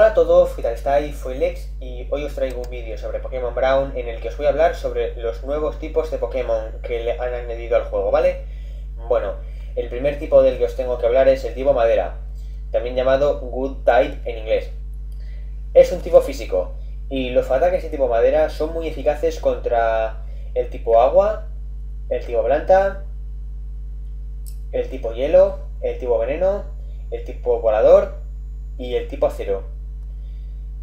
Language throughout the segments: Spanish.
Hola a todos, ¿qué tal estáis? Soy Lex y hoy os traigo un vídeo sobre Pokémon Brown en el que os voy a hablar sobre los nuevos tipos de Pokémon que le han añadido al juego, ¿vale? Bueno, el primer tipo del que os tengo que hablar es el tipo Madera, también llamado Good Type en inglés. Es un tipo físico y los ataques de tipo Madera son muy eficaces contra el tipo Agua, el tipo Planta, el tipo Hielo, el tipo Veneno, el tipo Volador y el tipo Acero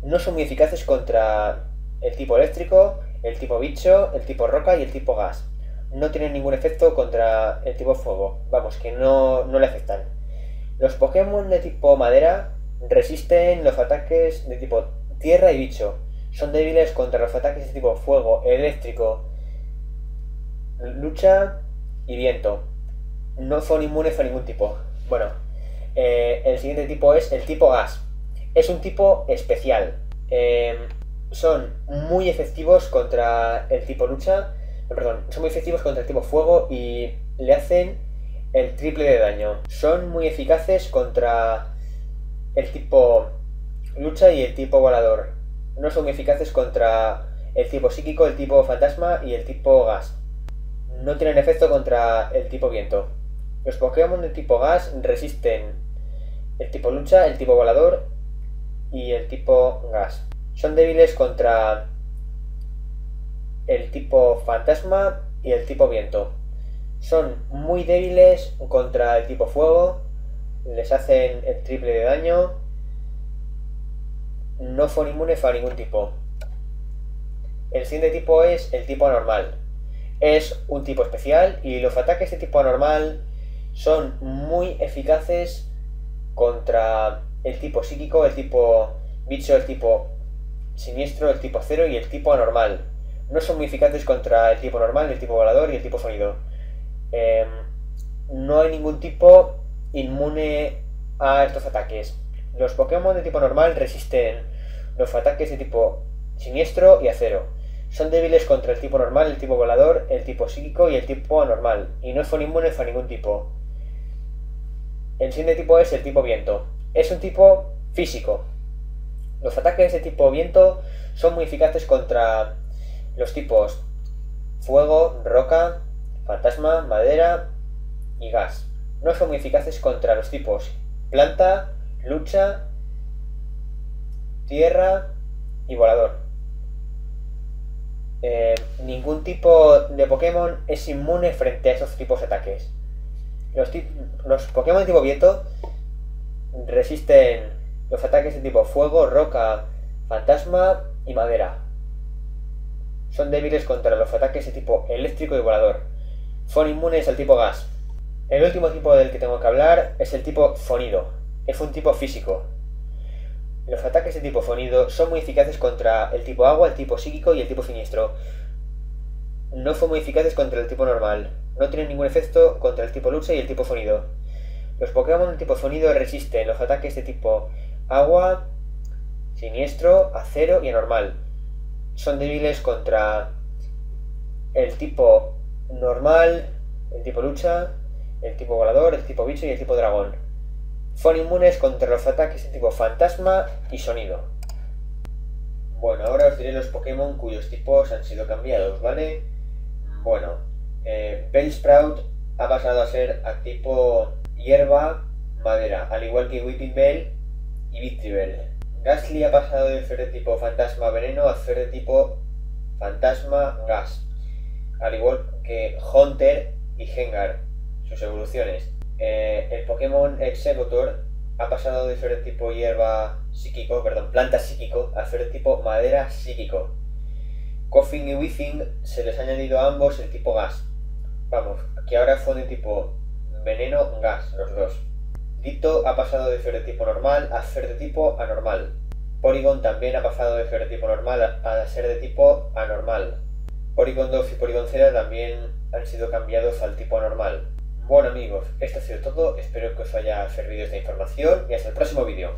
no son muy eficaces contra el tipo eléctrico, el tipo bicho, el tipo roca y el tipo gas. No tienen ningún efecto contra el tipo fuego. Vamos, que no, no le afectan. Los Pokémon de tipo madera resisten los ataques de tipo tierra y bicho. Son débiles contra los ataques de tipo fuego, eléctrico, lucha y viento. No son inmunes a ningún tipo. Bueno, eh, el siguiente tipo es el tipo gas es un tipo especial. Em, son muy efectivos contra el tipo lucha. perdón, son muy efectivos contra el tipo fuego y le hacen el triple de daño. Son muy eficaces contra el tipo lucha y el tipo volador. No son eficaces contra el tipo psíquico, el tipo fantasma y el tipo gas. No tienen efecto contra el tipo viento. Los Pokémon de tipo gas resisten el tipo lucha, el tipo volador y el tipo gas. Son débiles contra el tipo fantasma y el tipo viento. Son muy débiles contra el tipo fuego, les hacen el triple de daño, no son inmunes a ningún tipo. El siguiente tipo es el tipo anormal. Es un tipo especial y los ataques de tipo anormal son muy eficaces contra el tipo psíquico, el tipo bicho, el tipo siniestro, el tipo cero y el tipo anormal. No son muy eficaces contra el tipo normal, el tipo volador y el tipo sonido. Em, no hay ningún tipo inmune a estos ataques. Los Pokémon de tipo normal resisten los ataques de tipo siniestro y acero. Son débiles contra el tipo normal, el tipo volador, el tipo psíquico y el tipo anormal. Y no son inmunes a ningún tipo. El siguiente tipo es el tipo viento es un tipo físico. Los ataques de tipo viento son muy eficaces contra los tipos fuego, roca, fantasma, madera y gas. No son muy eficaces contra los tipos planta, lucha, tierra y volador. Eh, ningún tipo de Pokémon es inmune frente a esos tipos de ataques. Los, los Pokémon de tipo viento resisten los ataques de tipo fuego, roca, fantasma y madera. Son débiles contra los ataques de tipo eléctrico y volador. Son inmunes al tipo gas. El último tipo del que tengo que hablar es el tipo fonido. Es un tipo físico. Los ataques de tipo fonido son muy eficaces contra el tipo agua, el tipo psíquico y el tipo siniestro. No son muy eficaces contra el tipo normal. No tienen ningún efecto contra el tipo lucha y el tipo fonido. Los Pokémon de tipo sonido resisten los ataques de tipo agua, siniestro, acero y anormal. Son débiles contra el tipo normal, el tipo lucha, el tipo volador, el tipo bicho y el tipo dragón. Son inmunes contra los ataques de tipo fantasma y sonido. Bueno, ahora os diré los Pokémon cuyos tipos han sido cambiados, ¿vale? Bueno, eh, Bellsprout ha pasado a ser a tipo hierba, madera, al igual que Whipping Bell y Victreebel. Gastly ha pasado de ser de tipo fantasma veneno a ser de tipo fantasma gas, al igual que Hunter y Gengar, sus evoluciones. Eh, el Pokémon Executor ha pasado de ser de tipo hierba psíquico, perdón, planta psíquico, a ser de tipo madera psíquico. Coughing y Whiffing se les ha añadido a ambos el tipo gas. Vamos, que ahora fue de tipo veneno, gas, los dos. Dito ha pasado de ser de tipo normal a ser de tipo anormal. Porygon también ha pasado de ser de tipo normal a ser de tipo anormal. Porygon 2 y Porygon 0 también han sido cambiados al tipo anormal. Bueno amigos, esto ha sido todo, espero que os haya servido esta información y hasta el próximo vídeo.